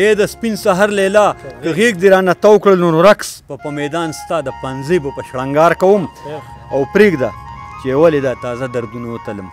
اے د سپین سحر لیلا که غیږ دې رانه تاو کړل نو رقص په په میدان ستا د پنځیبو په شړنګار کوم او پرېږده چې ولې دا تازه دردونه وتلم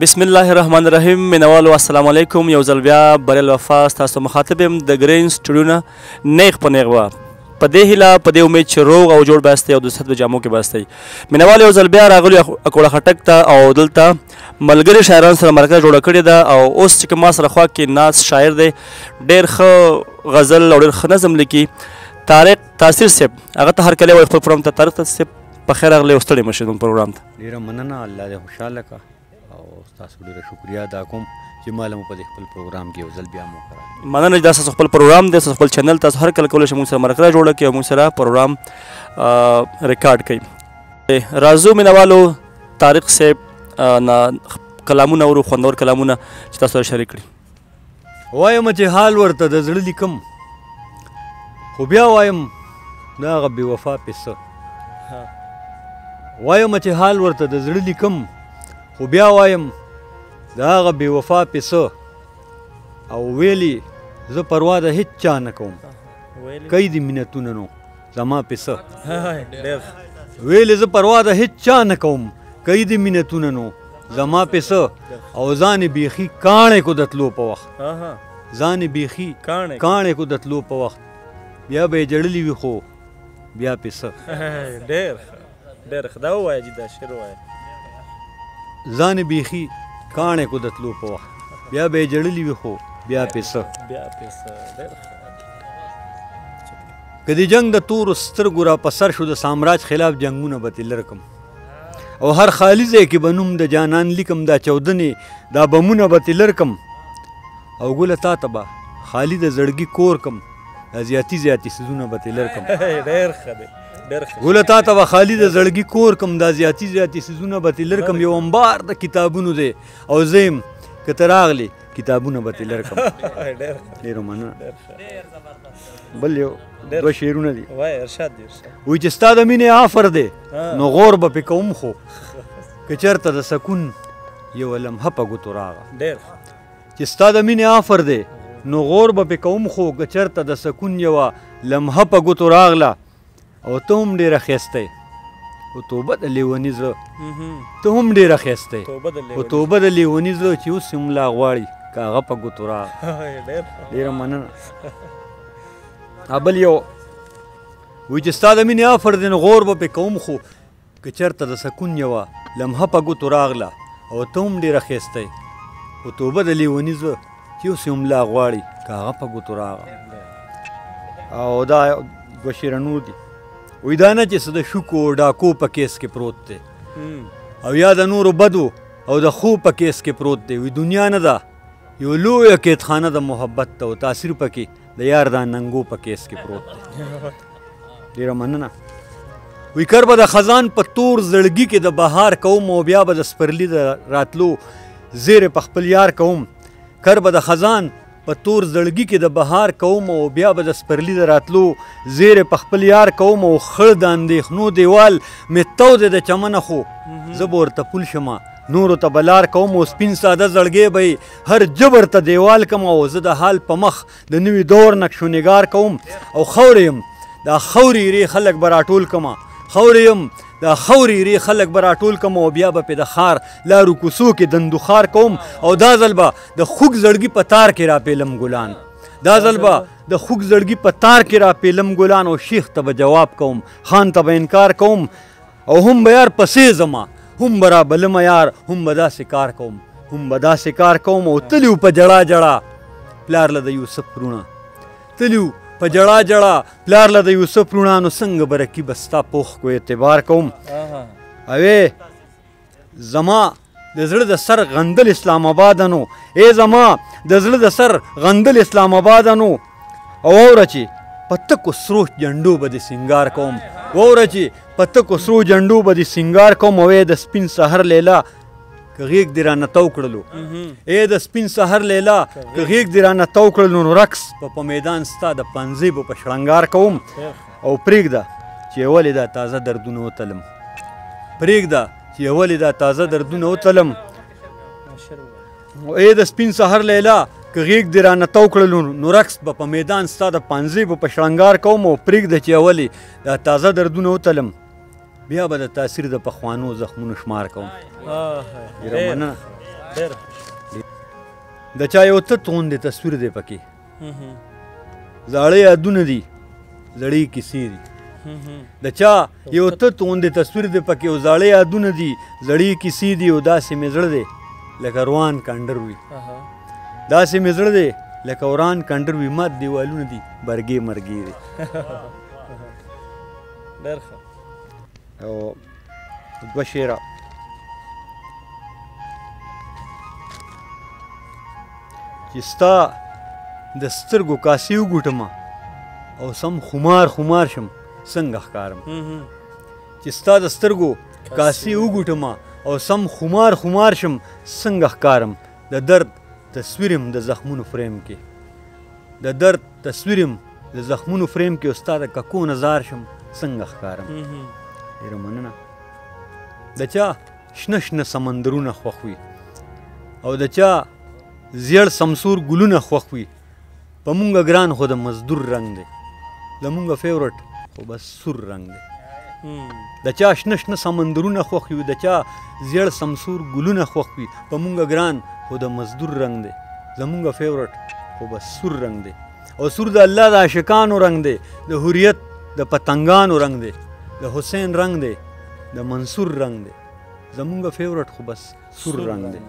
بسم الله الرحمن الرحیم مینوالو السلام علیکم یو ځل بیا بریل وفا تاسو مخاطب یم د ګرین سټوډیو نه نیغ په نیغ وه په دې هیله په دې امید چې روغ او جوړ باستی او د صحت په جامو کې باستی مینوال یو ځل بیا راغلی اکوړه خټک ته او دلته ملګري شاعران سره مرکه جوړه کړې ده او اوس چې ما سره خوا کې ناز شاعر دی ډېر ښه غزل او ډېر ښه نظم لیکي طارق تاثیر صاحب هغه ته هر کله وایي خپل پروګرام ته طارق تاثیر صاحب په خیر اغلی او ستړي مشه زموږ پروګرام ته ډیره مننه الله دې خوشاله کا او تاسو ډیره شکریا ادا کوم چې مال مو په خپل پروګرام کې یو ځل بیا مو کړه مننه چې تاسو خپل پروګرام دې تاسو خپل چینل تاسو هر کله کولای شئ موږ سره مرکه جوړه کړئ او موږ سره پروګرام ریکارډ کړئ راځو مینوالو طارق صاحب نه کلامونه ورو خوندور کلامونه چې تاسو شریک کړئ وایم چې حال ورته د زړه لیکم خو بیا وایم دا هغه بې وفا پسه وایم چې حال ورته د زړه لیکم خو بیا وایم دا هغه بې وفا پسه او ویلی زه پروا د هیڅ چا نه کوم کوي دې منتونه نو زما پی څه ویلې زه پروا د هیڅ چا نه کوم کوي دې مینتونه نو زما پی څه او ځان بیخي کاڼې کو د تلو په وخت ځان بیخي کاڼې کو د تلو په وخت بیا به جړلی وي خو بیا پی څه ډېر ډېر ښه دا ووایه جی دا شعر ووایه. ځان یې بیخي کاڼی کو د تلو په وخت بیا به یې جړلي وي خو بیا پې څه بیا پې څه ډېر ښه که د جنګ د تورو سترګو را په سر شو د سامراج خلاف جنګونه به ترې لر کړم او هر خالي ځای کې به نوم د جانان لیکم دا چاودنې دا بمونه به ترې لر کړم او ګله تا ته به خالي د زړګي کور کړم دا زیاتي زیاتي څیزونه به ترې لر کړم ډېر ښه دی ګوله تا ته به خالي د زړګي کور کوم دا زیاتي زیاتي سیزونه به تلر کوم یو انبار د کتابونو دی او زیم که ته راغلی کتابونه به تلر کوم ډېر مننه بل یو دوه شعرونه دي وای ارشاد دي ارشاد وای چې ستا د مینې آفر دی نو غور به پې کوم خو که چېرته د سکون یوه لمحه په ګوتو راغله ډېر چې ستا د مینې آفر دی نو غور به پې کوم خو که چېرته د سکون یوه لمحه په ګوتو راغله او ته هم ډېره ښایسته یې او توبه د لیوني زړه ته هم ډېره ښایسته یې او توبه د لیوني زړه چې اوس هم لا غواړي که هغه په ګوتو راغله ډېره مننه بل یو وایي چې ستا د مینې آفر دی نو غور به پې کوم خو که چرته د سکون یوه لمحه په ګوتو راغله او ته هم ډېره ښایسته یې خو توبه د لیوني زړه چې اوس یې هم لا غواړي که هغه په ګوتو راغله او دا دوه شعره نور دي وایي دا نه چې څه د شوکو او ډاکو په کیس کې پروت دی او یا د نورو بدو او د خوب په کیس کې پروت دی وایي دنیا نه ده یو لویه قیدخانه د محبت ده او تاثیر پکې د یار دا ننګو په کیس کې پروت دی ډیره مننه وی کر به د خزان په تور زړګي کې د بهار کوم او بیا به د سپرلی د راتلو زیر په خپل یار کوم کر به د خزان په تور زړګي کې د بهار کوم او بیا به د سپرلی د راتلو زیر په خپل یار کوم او خړ د اندېښنو دیوال مې تو د چمن خو زه به ورته پول شمه نورو ته بلار کوم او سپین ساده زړګی به هر جبر ته دیوال کم او زه د حال په مخ د نوي دور نقش و نگار کوم او خورې یم دا خورې ری خلک به راټول کم خورې یم دا خورې ری خلک به راټول کم او بیا به پې د ښار لارو کوڅو کې دندوخار کوم او دا ځل به د خوږ زړګي په تار کې راپیلم ګلان دا ځل به د خوږ زړګي په تار کې راپیلم ګلان او شیخ ته به جواب کوم خان ته به انکار کوم او هم به یار پسې زما هم به رابلمه یار هم به داسې کار کوم هم به داسې کار کوم او تلي په جړا جړا پلار له د یوسف پرونه تلي په جړا جړا پلار له د یوسف پرونه نو څنګه برکی بستا پوخ کو اعتبار کوم اوې زما د زړه د سر غندل اسلام آباد نو ای زما د زړه د سر غندل اسلام آباد نو او اوره چې په تکو سرو جنډو به د سنگار کوم وره چې په تکو سرو جنډو به د سنگار کوم او د سپین سحر لیلا کغیګ دی را نتاو کړلو اے د سپین سحر لیلا کغیګ دی را نتاو کړلو نو رقص په میدان ستا د پنځې په شړنګار کوم او پرېږده چې ولې دا تازه دردونه وتلم پرېږده چې ولې دا تازه دردونه وتلم اې د سپین سحر لیلا که غیږ دې رانه تو کړلو نو رقص به په میدان ستا د پانځې به په شړنګار کوم او پرېږده چې ولې دا تازه دردونه وتلم بیا به د تاثیر د پخوانو زخمونو شمار کوم ډېره مننه د چا یو تت غوندې تصویر دی پکې زاړه یادونه دي زړې کیسې دي د چا یو ته توندې تصویر دی پکې او زاړه یادونه دي زړې کیسې دي او داسې مې زړه دی لکه روان کنډر وي داسې مې زړه دی لکه وران کنډر وي مات دیوالونه دي برګې مرګې دي ډېر ښه او دوه شعره چې ستا د سترګو کاسې وګټم او سم خمار خمار شم څنګه ښکارم چې ستا د سترګو کاسې وګټم او سم خمار خمار شم څنګه ښکارم د درد تصویرم د زخمونو فریم کې د درد تصویرم د زخمونو فریم کې استاد د ککو نه ځار شم څنګه ښکارم ډېره مننه د چا شنه شنه سمندرونه خوښ وي او د چا زیړ سمسور ګلونه خوښ وي په مونږ ګران خو د مزدور رنگ دی د مونږ فیورټ خو بس سور رنگ دی د چا شنه شنه سمندرونه خوښ وي د چا زیړ سمسور ګلونه خوښ وي په مونږ ګران خو د مزدور رنگ دی زمونږ فیورټ خو بس سور رنگ دی او سور د الله د عاشقانو رنگ دی د حریت د پتنګانو رنگ دی د حسین رنگ دی د منصور رنگ دی زمونږ فیورټ خو بس سور رنگ دی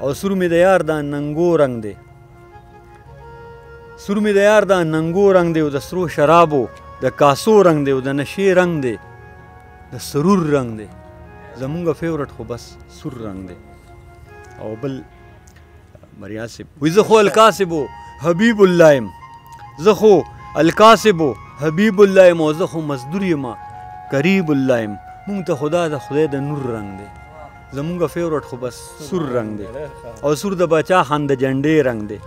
او سور می د یار د ننګو رنگ دی سور می د یار د ننګو رنگ دی او د سرو شرابو د کاسو رنگ دی او د نشي رنگ دی د سرور رنگ دی زمونږ فیورټ خو بس سور رنگ دی او بل بریا صاحب وی زه خو الکاسب حبیب الله يم زه خو الکاسب حبیب الله يم او زه خو مزدور يم قریب الله يم مونږ ته خدا د خدای د نور رنگ دی زمونږ فیورټ خو بس سور رنگ دی او سور د بچا خان د جنډې رنگ دی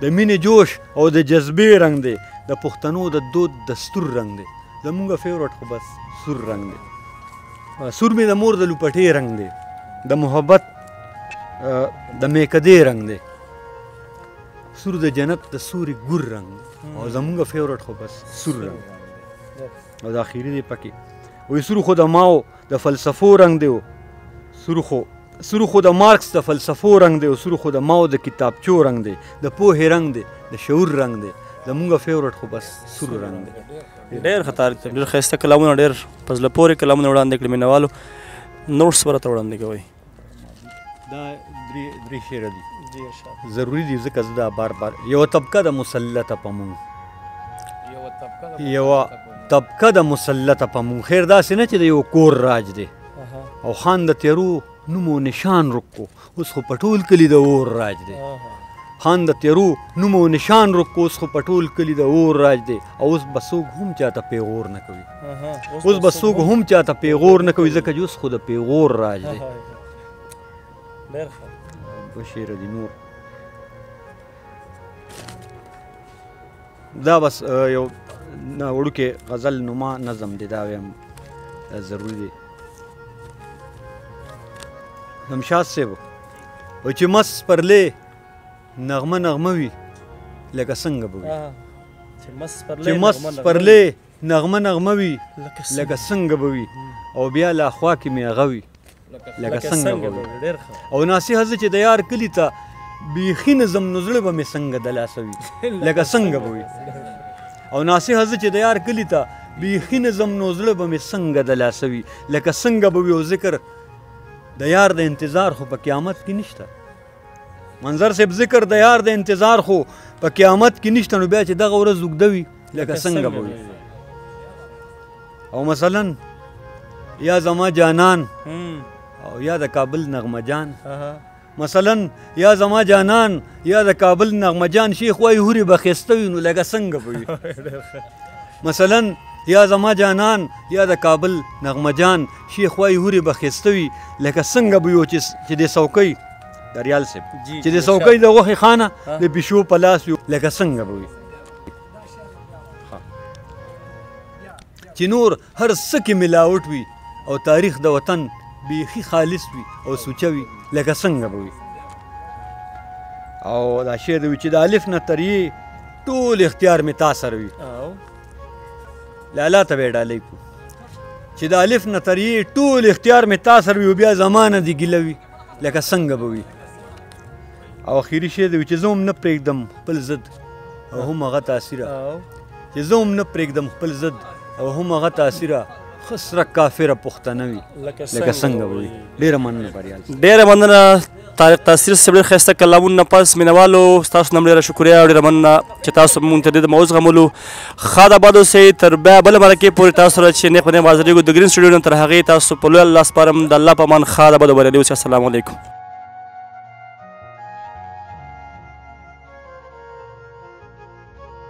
د مینې جوش او د جذبې رنگ دی د پښتنو د دود دستور رنگ دی زمونږ فیورټ خو بس سور رنگ دی سور مې د مور د لوپټې رنگ دی د محبت د میکدې رنگ دی سور د جنت د سوري ګور رنگ او زمونږ فیورټ خو بس سور رنگ او د اخیری دی پکې وې سور خو د ماو د فلسفو رنگ دی سور خو سور خو د مارکس د فلسفو رنگ دی او سور خو د ماو د کتابچو رنگ دی د پوهې رنگ دی د شعور رنگ دی زمونږ فیورټ خو بس سور رنگ دی ډېر خطر ډېر خسته کلامونه ډېر پزله پورې کلامونه وړاندې کړم نوالو نوټس ورته وړاندې کوي دا درې درې شعر دي ضروری دي ځکه زه دا بار بار یو طبقه د مسلطه په مونږ یو طبقه د مسلطه په مونږ خیر داسې نه چې د یو کور راج دی او خان د تیرو نومو نشان رکو اوس خو په ټول کلي د اور راج دی خان د تیرو نومو نشان رکو اوس خو په ټول کلي د اور راج دی او اوس بسوګ هم چاته پیغور نه کوي اوس به څوک هم چاته پیغور نه کوي ځکه چې اوس خو د پیغور راج دی ډېر ښه دوه شعره دي نور دا بس یو وړوکی غزل نما نظم دی دا ویم ضروري دی همشاد صاحب او چې مس پرلې نغمه نغمه وي لکه څنګه به وي چې مس پرلې نغمه نغمه وي لکه څنګه به وي او بیا لا خوا کې مې هغه وي لکه څنګه به وي او ناصیحه زه چې د یار کلي ته بیخي نه ځم نو زړه به مې څنګه د لاسه وي لکه څنګه به وي او ناصیحه زه چې د یار کلي ته بیخي نه ځم نو زړه به مې څنګه د لاسه وي لکه څنګه به وي او ذکر د یار د انتظار خو په قیامت کې نشته منظر صاحب ذکر د یار د انتظار خو په قیامت کې نشته نو بیا چې دغه ورځ اوږده وي لکه څنګه به او مثلا یا زما جانان او یا د کابل نغمه جان مثلا یا زما جانان یا د کابل نغمه جان شیخ وای هوري بخسته وي نو لکه څنګه به مثلا یا زما جانان یا د کابل نغمه جان شیخ وایی هوری به خسته وی لکه څنګه به یو چې د څوکۍ د ریال صاحب چې د څوکۍ د غوښې خانه د پیشو په لاس وي لکه څنګه به وي چې نور هر څه کې ملاوټ وي او تاریخ د وطن بیخي خالص وي او سوچه وي لکه څنګه به وي او دا شعر دی چې د الف نه تر یې ټول اختیار مې تا سره وي لالا ته به ډالۍ کو چې د الف نه تر یې ټول اختیار مې تا سره وي بیا زمانه دي ګیله وي لکه څنګه به وي او اخیری شی دی چې زه هم نه پرېږدم خپل ضد او هم هغه تاثیره چې زه هم نه پرېږدم خپل ضد او هم هغه تاثیره خسره کافره پښتنه وي لکه څنګه وي ډېره مننه بریال ډېره مننه طارق تاثیر صاحب ډېر ښایسته کلامونه پس مینوالو ستاسو نه هم ډېره شکریه او ډېره مننه چې تاسو مونږ ته دې دمه وزغملو ښاد آباد اوسئ تر بیا بله مرکې پورې تاسو سره چې نیغ په نیغ حاضرېږو د ګرین سټوډیو نه تر هغې تاسو په لوی الله سپارم د الله په امان ښاد آباد او بریالي اوسئ السلام علیکم